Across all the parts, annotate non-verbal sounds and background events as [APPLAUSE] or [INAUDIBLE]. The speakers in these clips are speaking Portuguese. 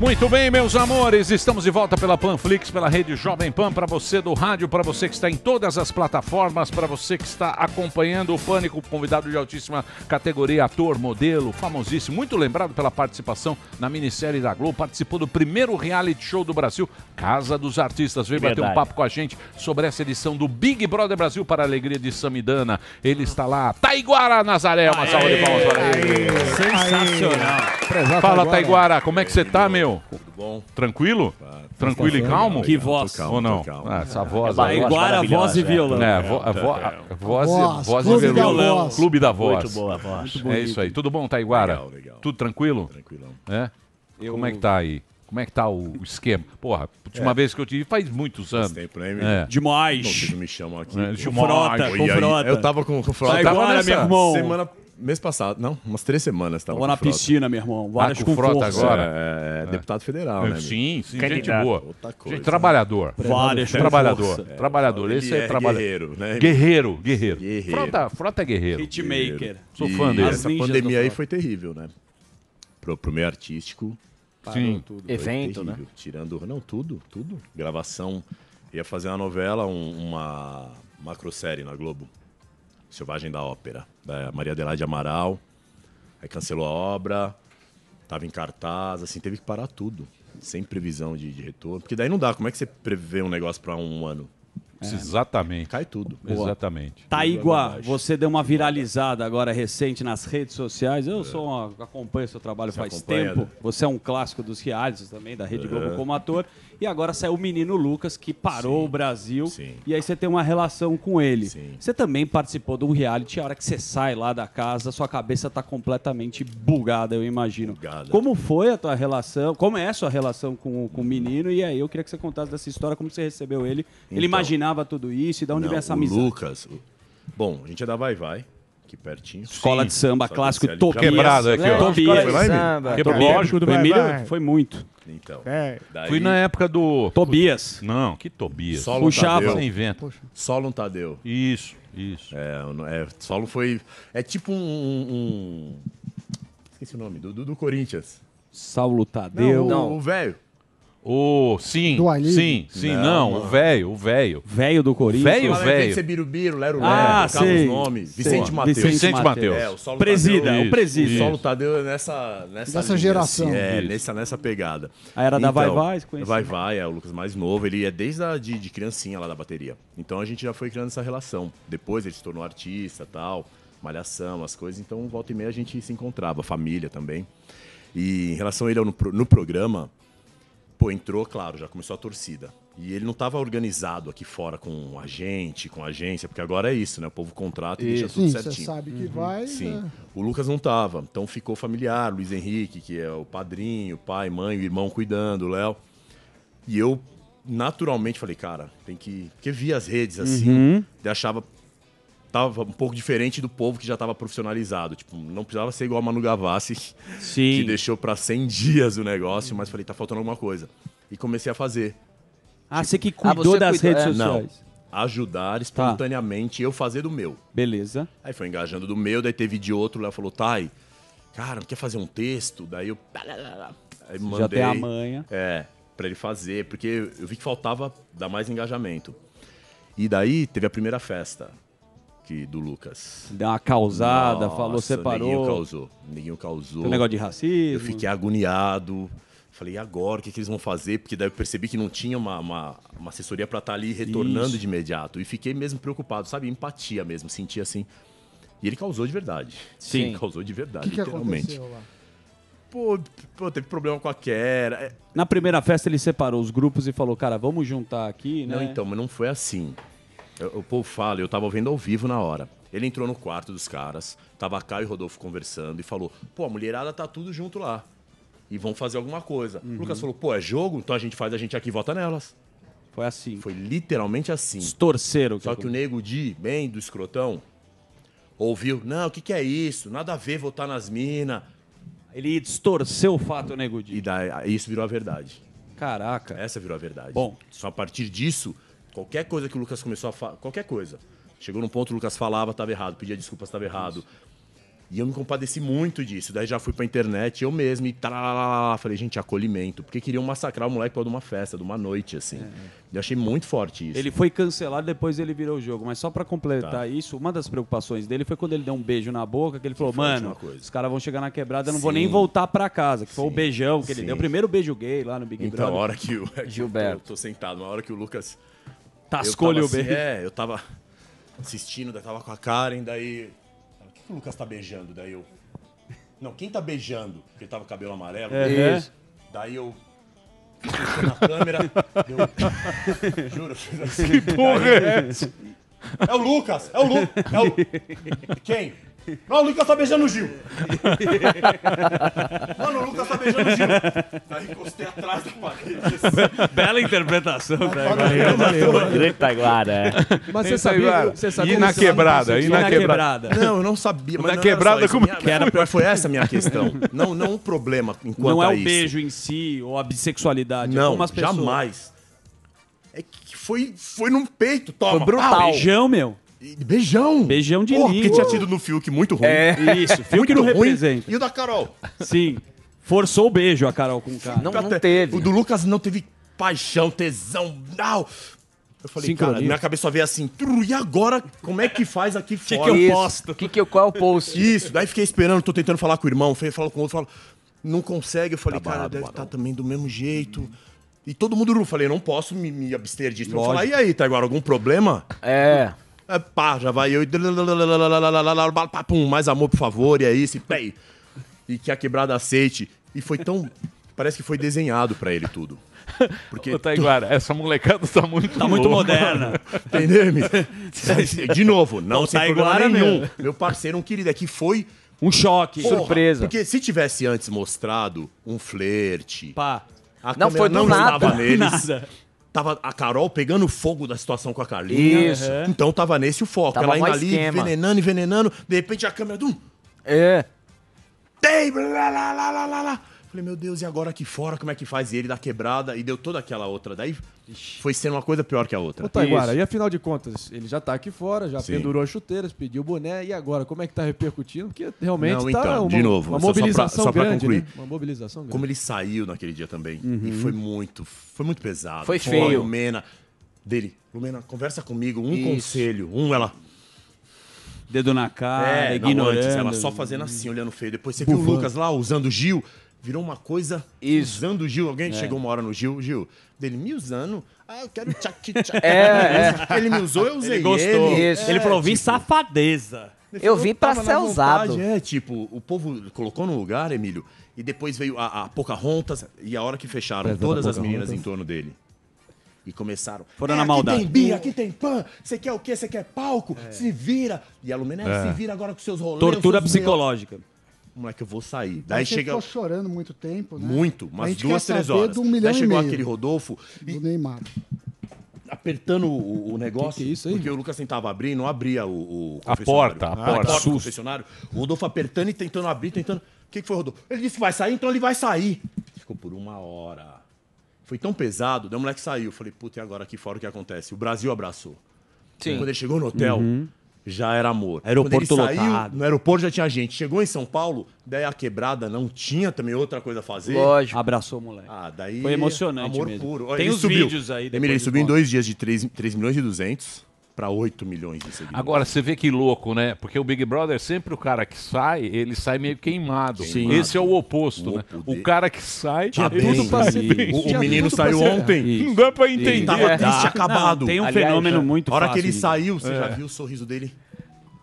Muito bem, meus amores, estamos de volta pela Panflix, pela rede Jovem Pan, para você do rádio, para você que está em todas as plataformas, para você que está acompanhando o Pânico, convidado de altíssima categoria, ator, modelo, famosíssimo, muito lembrado pela participação na minissérie da Globo, participou do primeiro reality show do Brasil, Casa dos Artistas, veio bater um papo com a gente sobre essa edição do Big Brother Brasil para a alegria de Samidana. Ele está lá, Taiguara Nazaré, uma salva de palmas para ele. Sensacional. Fala, Taiguara, como é que você tá, meu? Tudo bom? Tranquilo? Tranquilo e calmo? Que voz. Ou não? Ah, essa voz. É aí. Taiguara, voz e violão. É, vo, a vo, a voz, Voz, voz e violão. Voz. Clube da voz. Muito boa a voz. É isso aí. Tudo bom, Taiguara? Legal, legal. Tudo tranquilo? Tranquilão. É? Como é que tá aí? Como é que tá o, esquema? Porra, última É. vez que eu tive faz muitos anos. Faz tempo, né, É. Demais. não me chamam aqui. É, Com. Frota, com frota. Eu tava com, com frota. Agora, meu irmão. Semana, mês passado, não, umas três semanas tava Vou na frota. piscina, meu irmão. Várias com com frota força. agora? É, é, deputado federal, né? Sim, sim, gente Candidato. boa. Outra coisa. Gente, trabalhador. Várias com Trabalhador. força. Trabalhador. Ele Esse é, é trabalhador. guerreiro, né? Guerreiro, guerreiro. Guerreiro. Frota, frota é guerreiro. Hitmaker. Sou E fã dele. Essa ninjas pandemia aí frota. foi terrível, né? Pro, pro meio artístico. Sim. Foi Evento, né? terrível. Tirando. Não, tudo, tudo. Gravação. Ia fazer uma novela, um- uma macrosérie na Globo. Selvagem da Ópera. Da Maria Adelaide Amaral. Aí cancelou a obra. Tava em cartaz, assim, teve que parar tudo. Sem previsão de, de retorno. Porque daí não dá. Como é que você prevê um negócio pra um ano? Exatamente. Cai tudo. Exatamente. Taígua, Tudo você deu uma viralizada agora recente nas redes sociais. Eu sou uma, acompanho seu trabalho Você faz acompanha, tempo. né? Você é um clássico dos realities também, da Rede Globo como ator. E agora saiu o menino Lucas, que parou Sim, o Brasil. sim. E aí você tem uma relação com ele. Sim. Você também participou de um reality. A hora que você sai lá da casa, sua cabeça tá completamente bugada, eu imagino. Bugada. Como foi a tua relação? Como é a sua relação com, com o menino? E aí eu queria que você contasse dessa história, como você recebeu ele. ele Então. imaginava tudo isso e de onde Não, veio essa o amizade? Lucas. o- Bom, a gente é da Vai Vai, aqui pertinho. Escola de samba, clássico. Tobias. Quebrado aqui, ó. Tobias. Foi lá, Emílio? Samba. Tobias. Lógico do O vai, Emílio vai. foi muito. Então. É. daí- Fui na época do. Tobias. Não, que Tobias. Solon Puxava. Tadeu. Você inventa. Solon Tadeu. Isso, isso. É, é, Solon foi. É tipo um. um- Esqueci o nome, do, do, do Corinthians. Saulo Tadeu. Não, o- o velho. Ô, sim, Do Ali? sim, sim, Não, não, o velho, o velho. Velho do Corinthians. Velho, velho. Tem que ser Birubiru, Lero Lero, Ah, sei. os nomes. Sei. Vicente Matheus. Vicente Mateus. É, o Saulo Presida, Tadeu. o presida. O Saulo Tadeu é nessa, nessa, linha, geração. assim, é, Isso. nessa, nessa pegada. Aí era da Então, Vai Vai, você conhecia? Vai Vai, é o Lucas mais novo. Ele é desde a, de, de criancinha lá da bateria. Então a gente já foi criando essa relação. Depois ele se tornou artista tal, malhação, as coisas. Então volta e meia a gente se encontrava, família também. E em relação a ele no, no programa, pô, entrou, claro, já começou a torcida. E ele não estava organizado aqui fora com agente, com agência, porque agora é isso, né? O povo contrata e deixa tudo Sim, você certinho. sabe que vai. Sim. né? O Lucas não tava, então ficou familiar, Luiz Henrique, que é o padrinho, pai, mãe, o irmão cuidando, o Léo. E eu naturalmente falei, cara, tem que. Porque via as redes assim, e achava. Tava um pouco diferente do povo que já tava profissionalizado. Tipo, não precisava ser igual a Manu Gavassi, [LAUGHS] que Sim. deixou pra 100 dias o negócio, mas falei, tá faltando alguma coisa. E comecei a fazer. Ah, você que Ah, cuidou você das cuidou, redes é. sociais. Ajudar espontaneamente eu fazer do meu. Beleza. Aí foi engajando do meu, daí teve de outro, lá falou, Thay, cara, não quer fazer um texto? Daí eu. Aí mandei, Já tem a manha. É, pra ele fazer, porque eu vi que faltava dar mais engajamento. E daí teve a primeira festa que, do Lucas. Deu uma causada, Nossa, falou, Ninguém separou. causou. Ninguém causou. Tem um negócio de racismo. Eu fiquei agoniado. Falei, e agora? O que, que eles vão fazer? Porque daí eu percebi que não tinha uma, uma, uma assessoria pra estar ali retornando Isso. de imediato. E fiquei mesmo preocupado, sabe? Empatia mesmo, senti assim. E ele causou de verdade. Sim. Ele causou de verdade, que, que literalmente. aconteceu lá? Pô, pô, teve problema com a Kera. É, Na primeira festa ele separou os grupos e falou, cara, vamos juntar aqui, né? Não, então, mas não foi assim. O povo fala, eu tava vendo ao vivo na hora. Ele entrou no quarto dos caras, tava Caio e Rodolfo conversando e falou: pô, a mulherada tá tudo junto lá. E vão fazer alguma coisa. Uhum. O Lucas falou: pô, é jogo? Então a gente faz, a gente aqui vota nelas. Foi assim. Foi literalmente assim. Distorceram. Só que o Nego Di, bem do escrotão, ouviu: não, o que, que é isso? Nada a ver votar nas minas. Ele distorceu o fato, Nego Di. E daí, isso virou a verdade. Caraca. Essa virou a verdade. Bom. Só a partir disso, qualquer coisa que o Lucas começou a falar, qualquer coisa. Chegou num ponto o Lucas falava, estava errado, pedia desculpas, estava errado. E eu me compadeci muito disso. Daí já fui pra internet, eu mesmo, e tarará, falei, gente, acolhimento. Porque queriam massacrar o moleque por causa de uma festa, de uma noite, assim. Eu achei muito forte isso. Ele foi cancelado, depois ele virou o jogo. Mas só pra completar Tá. isso, uma das preocupações dele foi quando ele deu um beijo na boca, que ele falou, a mano, os caras vão chegar na quebrada, eu não vou Sim. nem voltar pra casa. Que foi o Sim. beijão que ele Sim. deu. O primeiro beijo gay lá no Big Então, a Brother. hora que o. Gilberto. Eu tô sentado, na hora que o Lucas. Tascou-lhe o assim, beijo. É, eu tava assistindo, daí tava com a Karen, daí. O que, que o Lucas tá beijando? Daí eu. Não, quem tá beijando? Porque tava com cabelo amarelo. É. Isso. Daí eu. fui na câmera. Eu, [LAUGHS] juro, eu fiz assim. Que porra é essa? É o Lucas! É o Lucas! É o... Quem? Não, o Lucas tá beijando o Gil. Mano, o Lucas tá beijando o Gil. Daí encostei atrás da parede. assim. Bela interpretação, velho. Grande Taiguara, é. Mas você Isso aí, sabia, você sabia E que na quebrada, e na quebrada. Não, eu não sabia. Mas Na não quebrada, como isso. que era? Foi essa a minha questão. [LAUGHS] Não, não o problema enquanto Não é o isso. beijo em si ou a bissexualidade. é Não, jamais. É que foi, foi no peito, toma. Foi brutal. pau. Beijão, meu. Beijão. Beijão de Porra, língua. Porque tinha tido no Fiuk muito ruim. É. Isso, fio muito que não ruim. representa. E o da Carol? Sim. Forçou o beijo a Carol com o cara. Não, não teve. O do Lucas não teve paixão, tesão, não. Eu falei, Sincronia. cara, minha cabeça só veio assim, "Tru, e agora? Como é que faz aqui fora? que eu Isso. posto? Que que, qual é o post? Isso, daí fiquei esperando, tô tentando falar com o irmão, falo com o outro, falo, não consegue. Eu falei, Tá cara, barado, deve estar também do mesmo jeito. E todo mundo, eu falei, não posso me, me abster disso. Eu falar, e aí, tá agora algum problema? É. É, pá, já vai eu e... Pum, mais amor, por favor, e é isso, e pei. E que a quebrada aceite. E foi tão... Parece que foi desenhado pra ele tudo. Porque, Ô, Taiguara, essa molecada tá muito Tá muito louca. moderna. entendeu? De novo, não Não, sem problema nenhum. meu. Meu parceiro, um querido, é que foi... Um choque. Porra, Surpresa. Porque se tivesse antes mostrado um flerte, Pá. Não, foi do não nada. neles. Nada. Tava a Carol pegando fogo da situação com a Carlinha. Isso. Então tava nesse o foco. Tava Ela indo ali, esquema. envenenando, envenenando. De repente a câmera... Dum, É. tem, blá, lá, lá, lá, lá, lá, lá. Falei, meu Deus, e agora aqui fora, como é que faz? E ele da quebrada, e deu toda aquela outra. Daí foi sendo uma coisa pior que a outra. Ô, Taiguara, Isso. e afinal de contas, ele já tá aqui fora, já Sim. pendurou as chuteiras, pediu o boné, e agora, como é que tá repercutindo? Porque realmente Não, tá então, uma, de novo, uma só- só pra- mobilização só pra grande, concluir. né? Uma mobilização grande. Como ele saiu naquele dia também. E foi muito, foi muito pesado. Foi feio. Lumena, dele, Lumena, conversa comigo, um Isso. conselho. Um, ela... Dedo na cara, É, antes, ela só fazendo assim, olhando feio. Depois você viu o Lucas lá usando o Gil, virou uma coisa Isso. usando o Gil. Alguém chegou uma hora no Gil, Gil, dele me usando. Ah, eu quero tchac, tchac. É, [LAUGHS] Ele me usou, eu usei Ele gostou. ele. Isso. Ele falou, vim tipo, safadeza. Eu vim pra ser usado. É, tipo, o povo colocou no lugar, Emílio, e depois veio a, a Pocahontas, e a hora que fecharam Prezada todas as meninas em torno dele. E começaram. Foram "É, na maldade." Aqui tem bia, aqui tem pan, você quer o quê? Você quer palco? É. Se vira. E a Lumena, "É, se vira agora com seus rolês. Tortura seus psicológica. Moleque, eu vou sair. Aí Daí você chega ficou chorando muito tempo, né? muito, A umas gente duas, quer três saber horas. do um milhão Daí e chegou meio aquele Rodolfo e do Neymar. apertando o, o negócio. Que que é isso aí? Porque o Lucas tentava abrir e não abria o, o A confessionário. porta, a Ah, porta. do Susto. confessionário. O Rodolfo apertando e tentando abrir, tentando. O que, que foi, Rodolfo? Ele disse que vai sair, então ele vai sair. Ficou por uma hora. Foi tão pesado, daí o moleque saiu. Falei, puta, e agora aqui fora o que acontece? O Brasil abraçou. Sim. Quando ele chegou no hotel, já era amor. Aeroporto Quando ele saiu, lotado. no aeroporto já tinha gente. Chegou em São Paulo, daí a quebrada não tinha também outra coisa a fazer. Lógico. Abraçou o moleque. Ah, daí. Foi emocionante amor mesmo. puro. Tem ele os subiu. vídeos aí ele subiu em dois dias de 3, 3 milhões e 200 para 8 milhões de seguidores. Agora, você vê que louco, né? Porque o Big Brother, sempre o cara que sai, ele sai meio queimado. Sim. Esse é o oposto, O né? poder. O cara que sai... Bem, tudo pra ser isso. bem. o, o menino saiu ser- ontem. Não dá pra Ele entender. tava triste, Não, acabado. tem um Aliás, fenômeno a- muito A hora fácil. que ele saiu, você já viu o sorriso dele?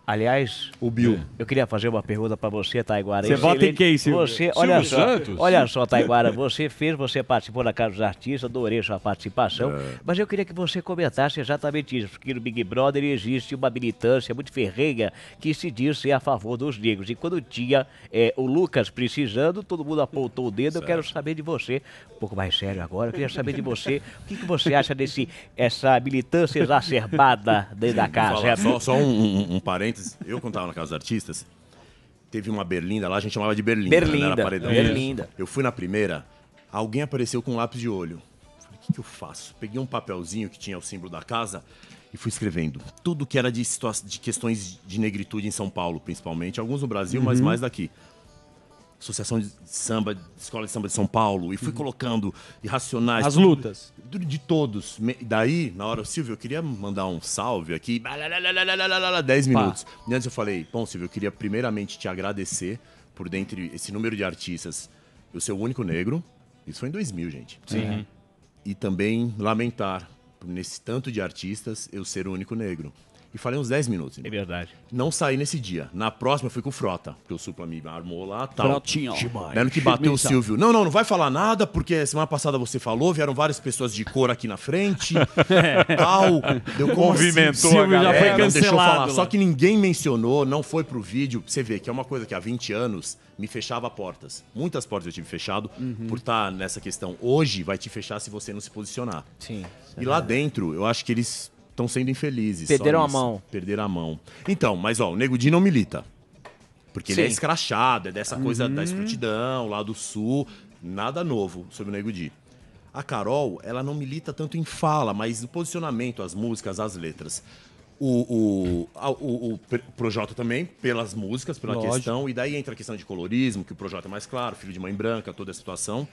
Aliás, O Bill. eu queria fazer uma pergunta pra você, Taiguara. Você vota em quem, Silvio? Você, olha Silvio só, Santos? olha só, Taiguara, você fez, você participou da Casa dos Artistas, adorei sua participação, É. mas eu queria que você comentasse exatamente isso, porque no Big Brother existe uma militância muito ferrenha que se diz ser a favor dos negros. E quando tinha eh, o Lucas precisando, todo mundo apontou o dedo. Eu quero saber de você, um pouco mais sério agora, eu queria saber de você, o que, que você acha desse essa militância exacerbada dentro da casa? Só só um, um- um parênteses. Eu, quando tava na Casa dos Artistas, teve uma berlinda lá, a gente chamava de berlinda. Berlinda, né? Era paredão. berlinda. Eu fui na primeira, alguém apareceu com um lápis de olho. Falei, o que, que eu faço? Peguei um papelzinho que tinha o símbolo da casa E fui escrevendo tudo que era de, de questões de negritude em São Paulo, principalmente. Alguns no Brasil, mas mais daqui. Associação de Samba, Escola de Samba de São Paulo. E fui colocando irracionais. As lutas. de, de todos. Me- Daí, na hora, Silvio, eu queria mandar um salve aqui. 10 minutos. E antes eu falei, bom, Silvio, eu queria primeiramente te agradecer por dentre esse número de artistas, eu ser o único negro. Isso foi em 2000, gente. Sim. E também lamentar por nesse tanto de artistas eu ser o único negro. E falei uns 10 minutos. É verdade. Não saí nesse dia. Na próxima eu fui com o Frota, porque o Supla me armou lá tal. Frotinha. Na hora que bateu o Silvio, não, não, não vai falar nada, porque semana passada você falou, vieram várias pessoas de cor aqui na frente, [LAUGHS] tal. Deu como Movimentou assim? a galera. já foi É, deixou cancelado falar. lá. Só que ninguém mencionou, não foi pro vídeo. Você vê que é uma coisa que há 20 anos me fechava portas. Muitas portas eu tive fechado Uhum. por estar nessa questão. Hoje vai te fechar se você não se posicionar. Sim. E lá dentro, eu acho que eles estão sendo infelizes. Perderam a mão. Perderam a mão. Então, mas ó, o Nego Di não milita. Porque ele é Sim. escrachado, é dessa coisa Uhum. da escrutidão, lá do sul. Nada novo sobre o Nego Di. A Carol, ela não milita tanto em fala, mas no posicionamento, as músicas, as letras. O, o, a- o, o Projota também, pelas músicas, pela Lógico. questão. E daí entra a questão de colorismo, que o Projota é mais claro, filho de mãe branca, toda a situação.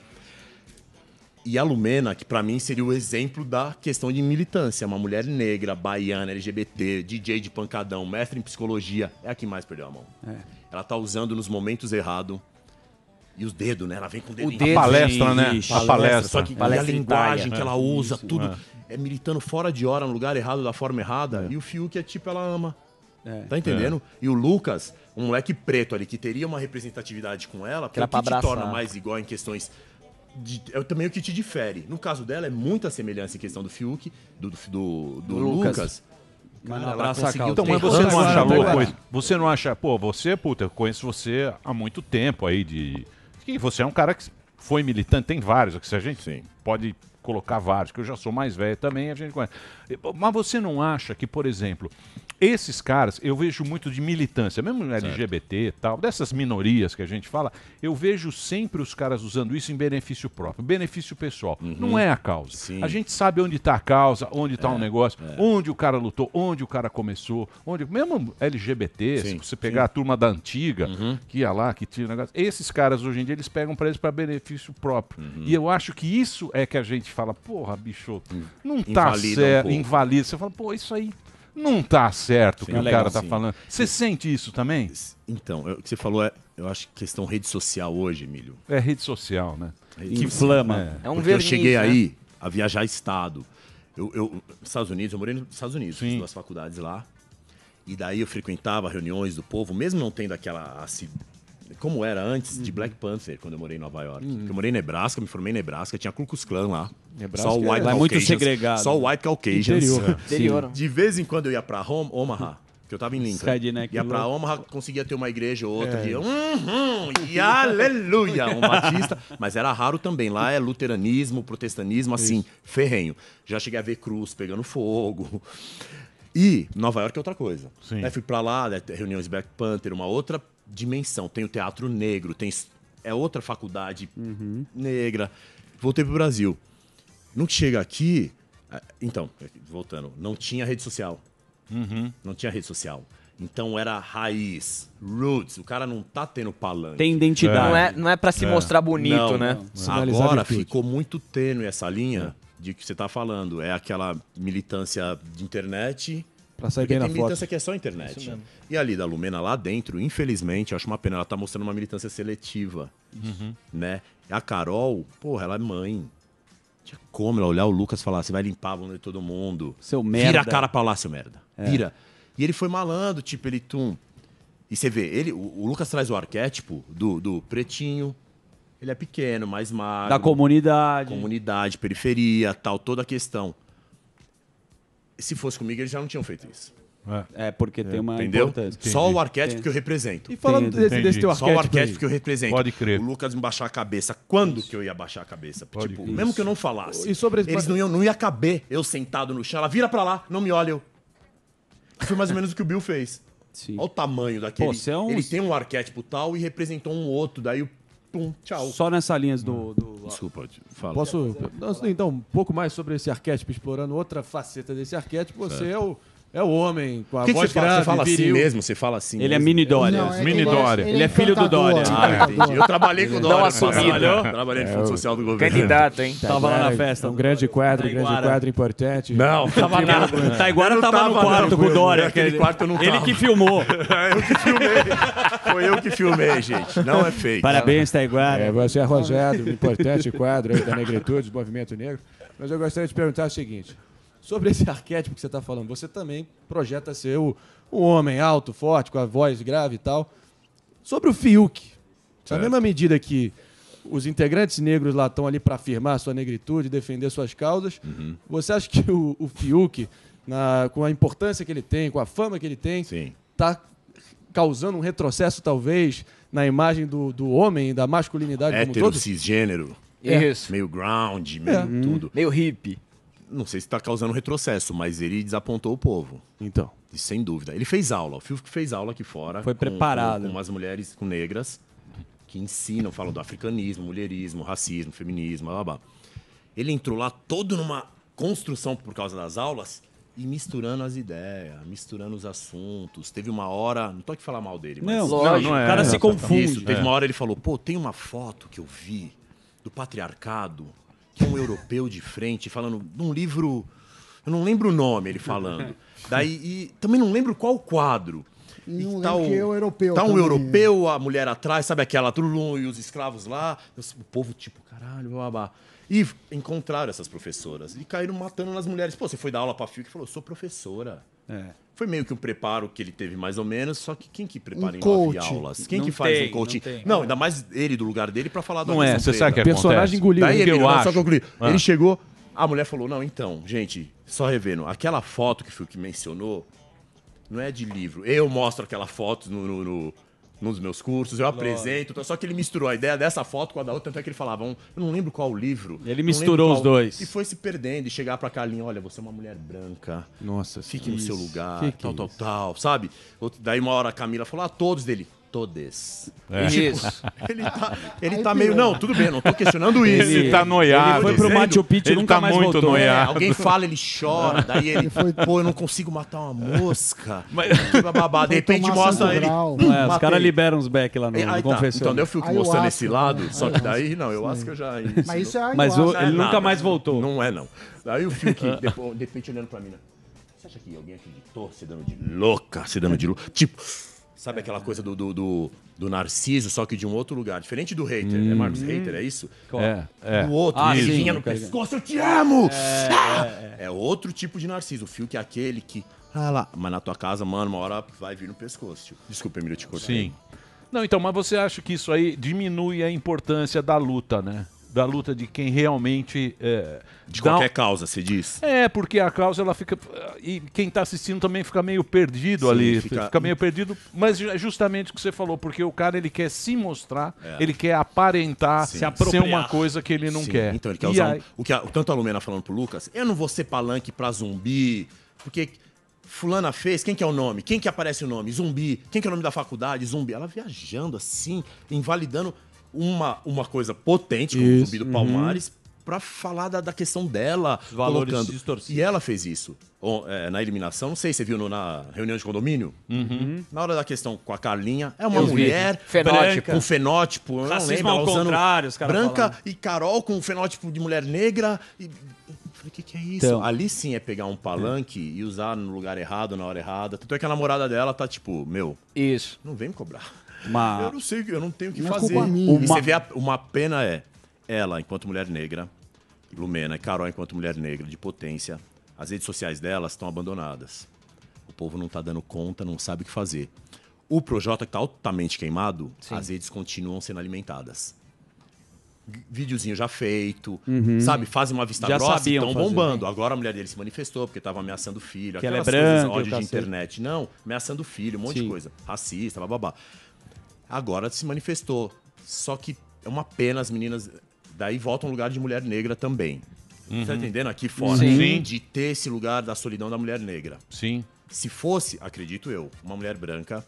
E a Lumena, que pra mim seria o exemplo da questão de militância. Uma mulher negra, baiana, LGBT, DJ de pancadão, mestre em psicologia, é a que mais perdeu a mão. Ela tá usando nos momentos errados. E os dedos, né? Ela vem com o dedo O dedo. Palestra, né? Ixi. A palestra. Só que e a Palestra linguagem Itália. que ela usa, tudo é. militando fora de hora, no lugar errado, da forma errada. E o Fiuk é tipo, ela ama. É. Tá entendendo? E o Lucas, um moleque preto ali, que teria uma representatividade com ela, porque é pra que te torna mais igual em questões. De, é também o que te difere. No caso dela, é muita semelhança em questão do Fiuk, do, do, do, do Lucas. Lucas. Mas não ela abraça a conseguiu. Então, mas você não acha louco? Você não acha, pô, você, puta, eu conheço você há muito tempo aí de. que você é um cara que foi militante, tem vários, que se a gente Sim. pode colocar vários, que eu já sou mais velho também, a gente conhece. Mas você não acha que, por exemplo, esses caras, eu vejo muito de militância, mesmo no LGBT e tal, dessas minorias que a gente fala, eu vejo sempre os caras usando isso em benefício próprio, benefício pessoal. Não é a causa. Sim. A gente sabe onde está a causa, onde está o negócio, onde o cara lutou, onde o cara começou, onde mesmo LGBT, Sim, se você pegar a turma da antiga, que ia lá, que tinha o negócio, esses caras hoje em dia eles pegam para eles para benefício próprio. E eu acho que isso é que a gente fala, porra, bicho, não tá Invalida um certo, pouco. invalida. Você fala, pô, isso aí não tá certo o que o legal, cara tá sim. falando. Você sente isso também? Então, eu- o que você falou é, eu acho que questão rede social hoje, Emílio. É rede social, né? Rede Inflama. É um Porque verniz, eu cheguei né? aí a viajar estado. Eu, eu, Estados Unidos, eu morei nos Estados Unidos, Sim. fiz duas faculdades lá. E daí eu frequentava reuniões do povo, mesmo não tendo aquela. assim, como era antes Uhum. de Black Panther, quando eu morei em Nova York. Eu morei em Nebraska, me formei em Nebraska, tinha Ku Klux Klan lá. Nebraska só o é- White é muito Caucasians, segregado. Só o White Caucasians. Interior. [LAUGHS] Interior. De vez em quando eu ia pra Hom- Omaha, que eu tava em Lincoln. Redneck ia pra. Omaha, conseguia ter uma igreja ou outra de uhum, e aleluia, um batista. Mas era raro também. Lá é luteranismo, protestanismo, assim, ferrenho. Já cheguei a ver cruz pegando fogo. E Nova York é outra coisa. Sim. Aí fui pra lá, né, reuniões Black Panther, uma outra dimensão. Tem o teatro negro, tem é outra faculdade negra. Voltei pro Brasil. No que chega aqui, então, voltando, não tinha rede social. Não tinha rede social. Então era raiz, roots. O cara não tá tendo palanque. Tem identidade. Não é, não é pra se mostrar bonito, Não, né? não. Agora ficou muito tênue essa linha de que você tá falando. É aquela militância de internet. Pra sair Porque bem tem na militância foto. que é só internet. E ali da Lumena lá dentro, infelizmente, eu acho uma pena. Ela tá mostrando uma militância seletiva. Né? E a Carol, porra, ela é mãe. Tinha como ela olhar o Lucas e falar: você vai limpar a bunda de todo mundo. Seu Vira merda. a cara pra lá, seu merda. Vira. E ele foi malando, tipo, ele tum. E você vê, ele, o, o Lucas traz o arquétipo do, do pretinho. Ele é pequeno, mais magro. Da comunidade. Comunidade, periferia, tal, toda a questão. Se fosse comigo, eles já não tinham feito isso. É, porque tem uma Entendeu? importância. Só o arquétipo que eu represento. E falando Entendi. desse, desse teu Entendi. Só o arquétipo arquétipo que aí, eu represento. Pode crer. O Lucas me baixar a cabeça. Quando que eu ia baixar a cabeça? Pode tipo, crer. mesmo que eu não falasse. E sobre esse- Eles não iam, não ia caber eu sentado no chão. Ela vira pra lá, não me olha. Eu. Foi mais ou menos o que o Bill fez. Sim. Olha o tamanho daquele. Pô, é um- Ele tem um arquétipo tal e representou um outro. Daí, pum, tchau. Só nessa linha do, do Desculpa, fala. Posso. Não, Então, um pouco mais sobre esse arquétipo, explorando outra faceta desse arquétipo. Você é o, é o homem com a que, que voz você fala? grave, Você fala assim mesmo? Você fala assim Ele é mesmo? mini Dória. Não, é- Mini ele é- Dória. Ele é filho do Dória. Ah, entendi. Eu trabalhei com o Dória. assumiu. Trabalhou? Trabalhei no Fundo Social do Governo. Candidato, hein? Tava lá na festa. Um grande quadro, um grande Taiguara. quadro importante. Não, Tava na... Taiguara não tava, no quarto não. com o Dória. Naquele que- quarto eu não Ele que filmou. [LAUGHS] eu que filmei. Foi eu que filmei, gente. Não é fake. Parabéns, Taiguara. É, você é arrojado, um importante quadro aí da negritude, do movimento negro. Mas eu gostaria de perguntar o seguinte: sobre esse [LAUGHS] arquétipo que você está falando, você também projeta ser o, o homem alto, forte, com a voz grave e tal. Sobre o Fiuk, na mesma medida que os integrantes negros lá estão ali para afirmar sua negritude, defender suas causas, você acha que [LAUGHS] o, o Fiuk, na- com a importância que ele tem, com a fama que ele tem, está causando um retrocesso, talvez, na imagem do, do homem, da masculinidade como Hétero, todo? cisgênero, Isso. meio ground, meio É. tudo. Meio hippie. Não sei se está causando retrocesso, mas ele desapontou o povo. Então. E Sem dúvida. Ele fez aula. O Fiuk fez aula aqui fora. Foi com- preparado. Com, com umas mulheres com negras que ensinam, falam do africanismo, mulherismo, racismo, feminismo, blá, blá, blá. Ele entrou lá todo numa construção por causa das aulas e misturando as ideias, misturando os assuntos. Teve uma hora, não tô aqui falar mal dele, mas Não, Lógico. não é, o cara se exatamente. confunde. isso, teve uma hora ele falou, pô, tem uma foto que eu vi do patriarcado, um europeu de frente, falando de um livro. Eu não lembro o nome, ele falando. Daí, e também não lembro qual quadro. E Não tá lembro que é o europeu Tá um também. europeu, a mulher atrás, sabe aquela trulum e os escravos lá. O povo, tipo, caralho, babá. E encontraram essas professoras e caíram matando nas mulheres. Pô, você foi dar aula pra Fiuk e falou, sou professora. É. Foi meio que um preparo que ele teve mais ou menos, só que quem que prepara Um em nove coach. aulas? Quem Não que faz tem, um coaching? não tem. Não, ainda mais ele do lugar dele pra falar da Não é, você sabe o que preta. Personagem engoliu. Daí o que ele, eu não, acho. só concluir. Ah. Ele chegou, a mulher falou: Não, então, gente, só revendo, aquela foto que o Fiuk mencionou não é de livro. Eu mostro aquela foto no, no- no- nos meus cursos, eu apresento, então, só que ele misturou a ideia dessa foto com a da outra, tanto é que ele falava, um, eu não lembro qual livro. Ele misturou os dois. E foi se perdendo, e chegar pra Carlinha, olha, você é uma mulher branca, Nossa, fique no seu lugar, Que que tal, tal, isso? tal, sabe? Daí uma hora a Camila falou, ah, todos dele. Todes. É. Isso. Ele tá, [LAUGHS] ele tá meio. Não, tudo bem, não tô questionando isso. Ele tá noiado. Ele foi pro Machu Picchu e ele nunca tá mais muito voltou. É, noiado. alguém fala, ele chora, daí ele, [LAUGHS] foi- pô, eu não consigo matar uma mosca. Mas- Que bababá. De Foi repente mostra ele. "Hum, É, os matei." caras liberam os back lá no, Aí, no aí tá. confessor. Então daí eu fico mostrando esse lado, É, só que daí, não, eu acho que eu já. Mas isso é Mas o- ele nunca mais voltou. Não é, não. Daí o Fiuk, [LAUGHS] de repente, olhando pra mim, né? Você acha que alguém acreditou se dando de louca, se dando de louca? Tipo, sabe aquela coisa do, do, do, do Narciso, só que de um outro lugar. Diferente do hater. É Marcos Hater, é isso? É, é. O outro, Ah, ele sim, vinha no cara. pescoço, eu te amo! Ah! É, outro tipo de Narciso. O Fiuk é aquele que. Ah lá, mas na tua casa, mano, uma hora vai vir no pescoço. Tio. Desculpa, Emílio, eu te cortei. Sim. Não, então, mas você acha que isso aí diminui a importância da luta, né? Da luta de quem realmente. É, De dá- qualquer causa, você diz. É, porque a causa ela fica. E quem tá assistindo também fica meio perdido Sim, ali. fica- Fica... meio perdido. Mas é justamente o que você falou, porque o cara ele quer se mostrar, É. ele quer aparentar Se ser uma coisa que ele não Sim, quer. Então ele quer E usar. um- aí- o que a, tanto a Lumena falando pro Lucas, eu não vou ser palanque pra zumbi, porque. Fulana fez, quem que é o nome? Quem que aparece o nome? Zumbi. Quem que é o nome da faculdade? Zumbi. Ela viajando assim, invalidando uma, uma coisa potente, como o Isso, zumbi do Palmares, pra falar da, da questão dela. valores colocando. distorcidos. E ela fez isso é, na eliminação. Não sei se você viu no- na reunião de condomínio. Na hora da questão com a Carlinha, é uma Eu mulher Fenótipo. branca, com fenótipo. eu não Racismo lembro, ao contrário, os caras Branca falando. e Carol com fenótipo de mulher negra. E... Falei, o que, que é isso? Então. Ali sim é pegar um palanque e usar no lugar errado, na hora errada. Tanto é que a namorada dela tá tipo, meu, Isso. não vem me cobrar. Uma- [LAUGHS] Eu não sei, eu não tenho o que Não é fazer. culpa minha. E você vê a- uma pena é ela, enquanto mulher negra, Lumena e Carol, enquanto mulher negra, de potência, as redes sociais delas estão abandonadas. O povo não tá dando conta, não sabe o que fazer. O Projota, que tá altamente queimado, as redes continuam sendo alimentadas. Videozinho já feito, sabe? Fazem uma vista Já grossa e sabiam estão fazer. bombando. Agora a mulher dele se manifestou porque tava ameaçando o filho. Que ela é aquelas coisas, branca, ódio de internet. Não, ameaçando o filho, um monte Sim. de coisa. Racista, bababá. Agora se manifestou. Só que é uma pena as meninas. Daí volta um lugar de mulher negra também. Você tá entendendo? Aqui fora. Sim. De ter esse lugar da solidão da mulher negra. Sim. Se fosse, acredito eu, uma mulher branca,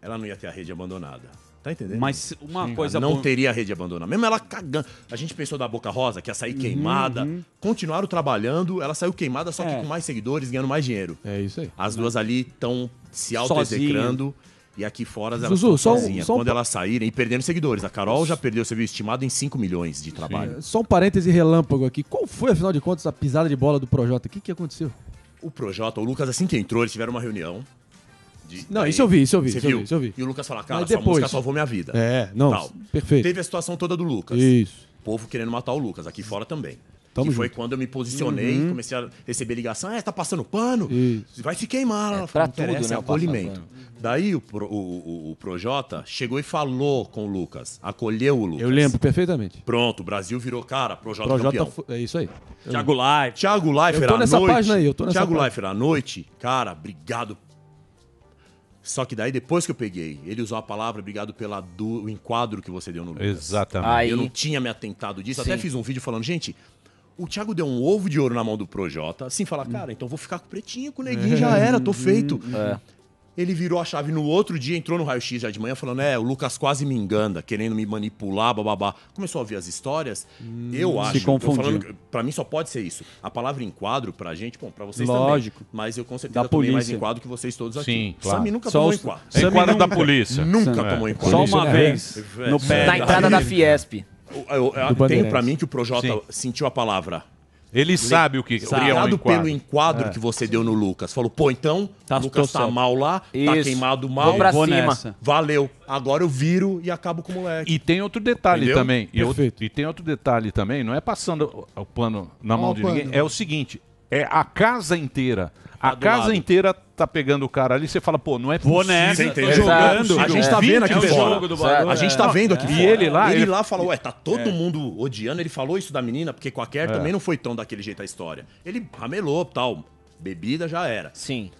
ela não ia ter a rede abandonada. Tá entendendo? Mas uma coisa não boa- teria rede abandonada. Mesmo ela cagando. A gente pensou da Boca Rosa, que ia sair queimada. Continuaram trabalhando, ela saiu queimada, só que É. com mais seguidores, ganhando mais dinheiro. É isso aí. As duas ali estão se auto-execrando. E aqui fora elas Zuzu, só sozinhas. só um Quando elas saírem e perdendo seguidores. A Carol já perdeu, você viu, estimado em 5 milhões de trabalho. Só um parêntese relâmpago aqui. Qual foi, afinal de contas, a pisada de bola do Projota? O que, que aconteceu? O Projota, o Lucas, assim que entrou, eles tiveram uma reunião. De- Não, daí- isso eu vi, isso eu vi, Você isso eu viu? eu vi. E o Lucas fala, cara, Mas depois- música salvou minha vida. É, não, Tal. perfeito. Teve a situação toda do Lucas. Isso. O povo querendo matar o Lucas, aqui fora também. Tamo que foi junto. quando eu me posicionei, comecei a receber ligação. É, tá passando pano? Isso. Vai se queimar. Ela pra não tudo, interessa, né, é o acolhimento. Daí o, Pro- o, o, o Projota chegou e falou com o Lucas. Acolheu o Lucas. Eu lembro perfeitamente. Pronto, o Brasil virou, cara, Projota, Projota campeão. fo- é isso aí. Thiago Live. Thiago Leifert Eu tô à nessa noite. página aí, eu tô nessa Thiago página. Leifert à noite, cara, obrigado. Só que daí, depois que eu peguei, ele usou a palavra obrigado pelo do, enquadro que você deu no Lucas. Exatamente. Aí, Eu não tinha me atentado disso. Até Sim. fiz um vídeo falando, gente, o Thiago deu um ovo de ouro na mão do Projota, assim, falar, cara, então vou ficar com o pretinho, com o neguinho, já era, tô feito. Ele virou a chave no outro dia, entrou no raio-x já de manhã, falando, é, o Lucas quase me engana, querendo me manipular, bababá. Começou a ouvir as histórias. eu acho, tô confundiu. pra mim só pode ser isso. A palavra enquadro pra gente, bom, pra vocês Lógico. também. Mas eu com certeza Da tomei mais enquadro que vocês todos aqui. Sim, claro. Sami nunca Só tomou os- enquadro. É enquadro da nunca. polícia. Nunca É. tomou enquadro. Só Polícia, uma né? vez. É. No pé. na da- entrada da Fiesp. Eu, eu- eu tenho pra mim que o Projota Sim. sentiu a palavra Ele sabe o que, o que é um Obrigado enquadro. pelo enquadro que você deu no Lucas. Falou, pô, então, Tá- o Lucas tá certo. mal lá, tá Isso. queimado Vou mal. pra Vou cima. nessa. Valeu. Agora eu viro e acabo com o moleque. E tem outro detalhe Entendeu? também. E, outro- Perfeito. e tem outro detalhe também. Não é passando o, pano na mão de ninguém. pano. É o seguinte: é a casa inteira. A Tá do casa lado. inteira tá pegando o cara ali. Você fala, pô, não é Vou possível. nessa, Você tô entendeu? jogando. A gente tá vendo aqui É o fora. A gente tá É. vendo aqui E fora. ele lá, ele ele- lá falou, ué, tá todo mundo odiando. Ele falou isso da menina, porque com a Kerr também não foi tão daquele jeito a história. Ele ramelou, tal. Bebida já era. Sim.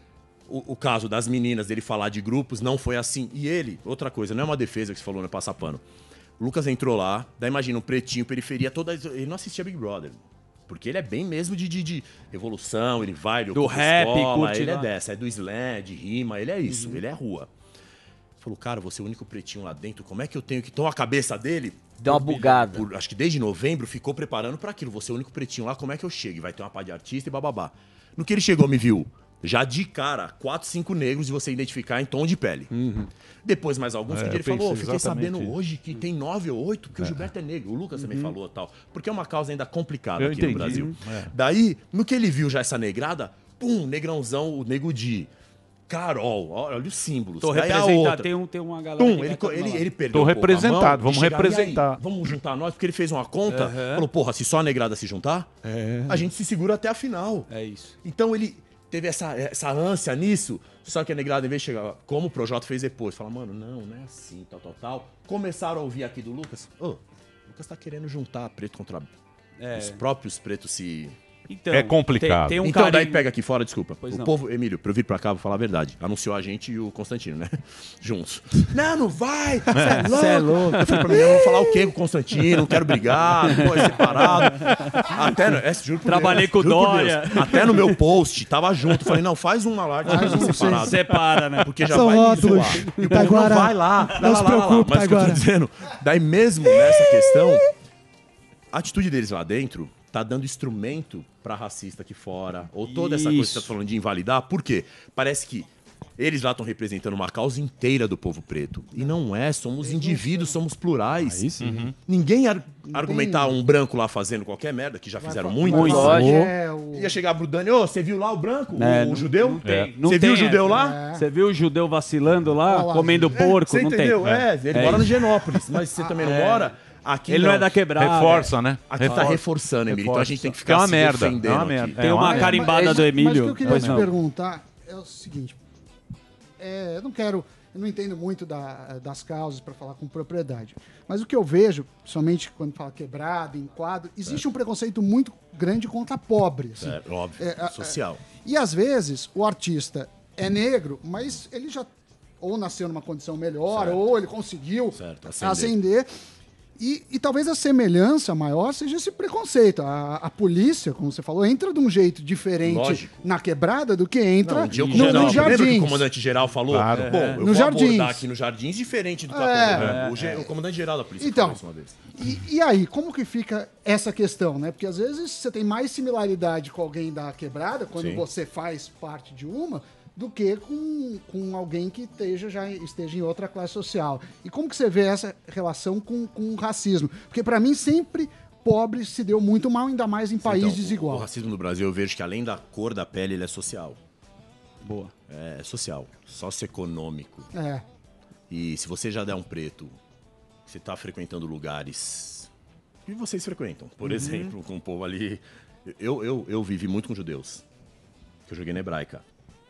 O, o caso das meninas dele falar de grupos não foi assim. E ele, outra coisa, não é uma defesa que você falou, não é passar pano. O Lucas entrou lá, daí imagina um pretinho, periferia toda. Ele não assistia Big Brother. Porque ele é bem mesmo de, de, de evolução, ele vai, ele Do rap, escola, curte ele é lá. dessa, é do slam, de rima, ele é isso, ele é rua. Falou, cara, você é o único pretinho lá dentro, como é que eu tenho que. Então a cabeça dele. Deu uma bugada. por- acho que desde novembro ficou preparando pra aquilo. Você é o único pretinho lá, como é que eu chego? Vai ter uma pá de artista e bababá. No que ele chegou, me viu. Já de cara, quatro, cinco negros e você identificar em tom de pele. Depois, mais alguns, É, que ele falou, fiquei sabendo isso. hoje que tem nove ou oito, porque o Gilberto é negro. O Lucas também falou tal. Porque é uma causa ainda complicada Eu aqui entendi. no Brasil. É. Daí, no que ele viu já essa negrada, pum, negrãozão, o nego Di. Carol, olha os símbolos. Tô Daí representado. Tem, um, tem uma galera. Pum, que ele, ele, ele perdeu Tô representado, vamos de chegar, "E aí, representar." vamos juntar nós, porque ele fez uma conta. Aham. Falou, porra, se só a negrada se juntar, a gente se segura até a final. É isso. Então ele teve essa, essa ânsia nisso, só que a negrada, em vez de chegar, como o Projota fez depois, fala, mano, não, não é assim, tal, tal, tal. Começaram a ouvir aqui do Lucas, ô, o Lucas tá querendo juntar preto contra. É. Os próprios pretos se. Então, É complicado. Tem, tem um então, daí carinho- pega aqui fora, desculpa. Pois o não. povo, Emílio, pra eu vir pra cá, vou falar a verdade. Anunciou a gente e o Constantino, né? [LAUGHS] Juntos. Não, não vai! Você é louco! Cê é louco. Eu falei pra mim, eu vou falar o quê com o Constantino? Não quero brigar, [LAUGHS] pô, é separado. Até, no- é, juro por Trabalhei Deus, com o Dória. Deus. Até no meu post, tava junto. Falei, não, faz uma live Faz um, separado. Separa, né? Porque já São vai me rótulos. zoar. E o povo não vai lá. Não lá, se lá, lá, lá. preocupe, Mas o que eu tô dizendo, daí mesmo nessa questão, a atitude deles lá dentro tá dando instrumento pra racista aqui fora. Ou toda essa coisa que você tá falando de invalidar. Por quê? Parece que eles lá estão representando uma causa inteira do povo preto. E não é, somos indivíduos, somos plurais. Aí sim. Ninguém ar- argumentar um branco lá fazendo qualquer merda, que já fizeram muito. Muito. É, o... Ia chegar pro Dani, ô, você viu lá o branco? É, o não- judeu? não Você viu o tem judeu essa. lá? Você viu o judeu vacilando lá, comendo é, porco? Você não entendeu? tem. É, ele É mora no. Genópolis, mas você também não mora. Aqui Ele não é da quebrada. Reforça, né? Aqui tá Reforça. reforçando, Emílio. Então a gente tem que É ficar uma se merda, defendendo é uma aqui. merda. Tem É uma uma- carimbada mas, do Emílio. Mas o que eu queria te não. perguntar é o seguinte. é, eu não quero, eu não entendo muito da- das causas para falar com propriedade. Mas o que eu vejo, principalmente quando fala quebrado, enquadro, existe um preconceito muito grande contra pobre. assim. É, óbvio, É, é, social. E às vezes o artista é negro, mas ele já ou nasceu numa condição melhor, Certo. ou ele conseguiu Certo, ascender. ascender. E, e talvez a semelhança maior seja esse preconceito. A, a polícia, como você falou, entra de um jeito diferente Lógico. na quebrada do que entra Não, no, como no geral, lembra que o comandante geral falou? Claro. Bom, eu Nos vou jardins. abordar aqui nos jardins diferente do Capão É. O, ge- o comandante geral da polícia Então, falou isso uma vez. E, e aí, como que fica essa questão, né? Porque às vezes você tem mais similaridade com alguém da quebrada, quando Sim. você faz parte de uma, do que com, com alguém que esteja, já esteja em outra classe social. E como que você vê essa relação com, com o racismo? Porque para mim sempre pobre se deu muito mal, ainda mais em país Então, o- desigual. O racismo no Brasil eu vejo que além da cor da pele, ele é social. Boa. É social, socioeconômico. É. E se você já der um preto, você tá frequentando lugares que vocês frequentam. Por exemplo, com o povo ali. Eu, eu, eu vivi muito com judeus. Que eu joguei na hebraica.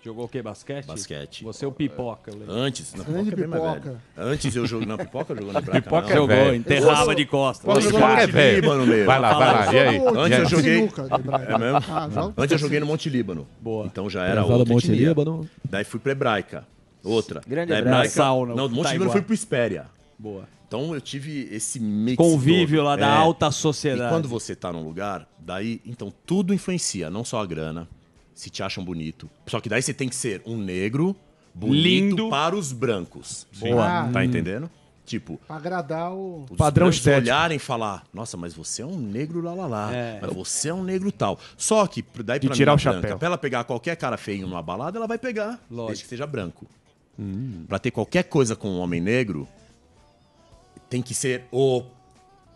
Jogou o quê? Basquete? Basquete. Você é o pipoca, eu lembro. Antes, na Grande pipoca é bem mais pipoca. velho. Antes eu joguei. Não, pipoca jogou na hebraica. [LAUGHS] Pipoca não. é Jogou, enterrava de costas. Joga é velho. Líbano, meu. Vai lá, vai lá. E aí? Jogo Antes eu joguei- sinuca. É mesmo? Ah, Antes eu joguei no Monte Líbano. Boa. Então já era Fala outra Monte etnia. Líbano. Daí fui pra hebraica. Outra. Grande da hebraica. Sauna, Não, do Monte Taiguara. Líbano fui pro Espéria. Boa. Então eu tive esse mix Convívio todo. lá da É. alta E sociedade. quando você tá num lugar, daí, então tudo influencia, não só a grana, se te acham bonito. Só que daí você tem que ser um negro bonito Lindo. para os brancos. Boa. Tá entendendo? Tipo, Pra agradar o. os Padrão estético. olharem e falar, nossa, mas você é um negro lá lá lá, É. mas você é um negro tal. Só que daí pra tirar o chapéu. branca, pra ela pegar qualquer cara feio numa balada, ela vai pegar, Lógico. desde que seja branco. Pra ter qualquer coisa com um homem negro, tem que ser o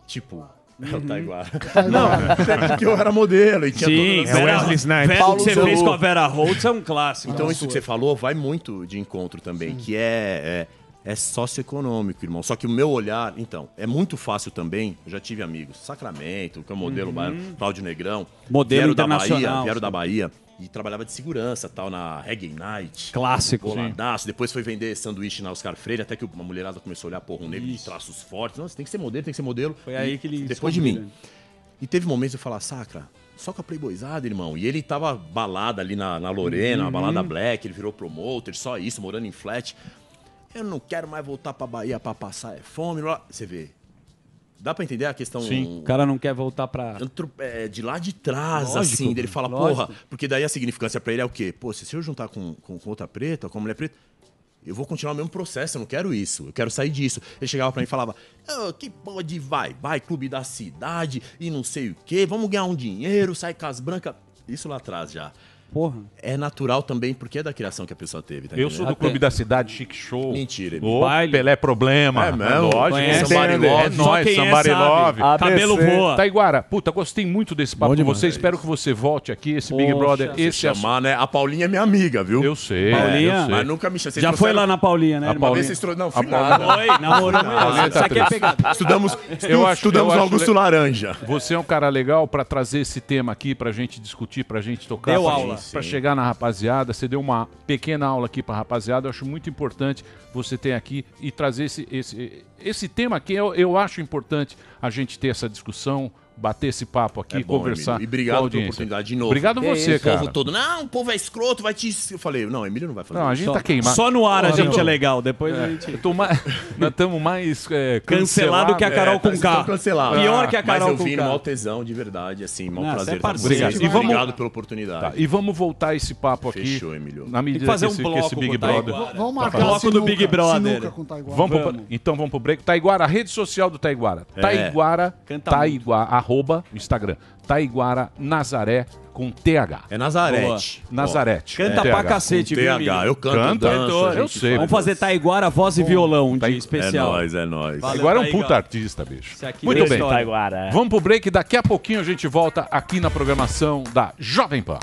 tipo [LAUGHS] é o Taiguara. Não, [LAUGHS] porque eu era modelo e tinha Sim, todas as- É Wesley Snipes. Vera, Paulo que você Zulu. fez com a Vera Holtz é um clássico. Então, isso que você falou vai muito de encontro também, que é, é, é socioeconômico, irmão. Só que o meu olhar, então, é muito fácil também. Eu já tive amigos, Sacramento, que é o modelo baiano, Cláudio Negrão. Modelo da Bahia, vieram da Bahia e trabalhava de segurança, tal, na Reggae Night. Clássico. Boladaço. Depois foi vender sanduíche na Oscar Freire, até que uma mulherada começou a olhar, porra, um negro de traços fortes. Não, você tem que ser modelo, tem que ser modelo. Foi aí E que ele Depois de mim. né? E teve momentos de eu falar, Sacra, só com a Playboyzada, irmão. E ele tava balada ali na, na Lorena, Uhum. balada black, ele virou promoter, só isso, morando em flat. Eu não quero mais voltar pra Bahia pra passar é fome. blá. Você vê. Dá pra entender a questão Sim. O cara não quer voltar pra. antro- é, de lá de trás, Lógico, assim, dele fala, lógico. porra, porque daí a significância pra ele é o quê? Pô, se eu juntar com, com, com outra preta, com uma mulher preta, eu vou continuar o mesmo processo, eu não quero isso, eu quero sair disso. Ele chegava pra mim e falava, "Ô, que pode vai, vai, clube da cidade e não sei o quê, vamos ganhar um dinheiro, sai com as brancas. Isso lá atrás já. Porra. É natural também, porque é da criação que a pessoa teve, tá Eu sou do entendendo? Clube da Cidade Chique Show. Mentira, Ô, Baile. Pelé Problema. É mesmo? Lógico. Conhece. Somebody Somebody Love. É nóis, é. Cabelo voa. Taiguara, puta, gostei muito desse papo demais. você. Espero que você volte aqui. Esse Big Poxa, Brother, se esse é Chamar, né? A Paulinha é minha amiga, viu? Eu sei. Paulinha? eu sei. Mas nunca me chamou. Já foi lá na Paulinha, né? A Paulinha- vez vocês trou- Não, fui A Paulinha- nada. Oi, namoramos. Paulinha tá Isso aqui é. Estudamos, Eu acho- estudamos eu Augusto Laranja. Você é um cara legal pra trazer esse tema aqui pra gente discutir, pra gente tocar, Deu pra, aula. Sim. chegar na rapaziada. Você deu uma pequena aula aqui pra rapaziada. Eu acho muito importante você ter aqui e trazer esse, esse, esse tema aqui. Eu, eu acho importante a gente ter essa discussão, bater esse papo aqui, É bom, conversar. Emílio. E com a obrigado pela oportunidade de novo. Obrigado Que você, isso, O povo cara. todo, não, o povo é escroto, vai te... Eu falei, não, Emílio não vai fazer Não, a gente tá queimado. Só no ar a gente não. é legal. Depois a gente. Eu tô mais- [LAUGHS] nós estamos mais é, Cancelado que a Carol É, com tá- K. estão cancelados. Pior que a Carol Mas eu com vim K. no maior tesão, de verdade, assim, mau Não, você prazer é com. Obrigado. E vamos- Obrigado pela oportunidade. Tá, e vamos voltar esse papo aqui. Fechou, Emílio. Na medida Tem que fazer um bloco esse Big com Brother. Vamos marcar Bloco do Big Brother. com. Vamos então vamos pro break. Taiguara, a rede social do Taiguara. É. Taiguara, Taiguara, arroba, Instagram. Taiguara Nazaré com TH. É Nazarete. Nazarete. Canta com pra TH. cacete, viu, TH, eu canto, Canta? danço, a Eu gente sei. Vamos fazer Taiguara, voz e violão Tai- É especial. nóis, é nóis. Valeu, Taiguara é um puta artista, bicho. Muito tem bem. história. Taiguara. Vamos pro break. Daqui a pouquinho a gente volta aqui na programação da Jovem Pan.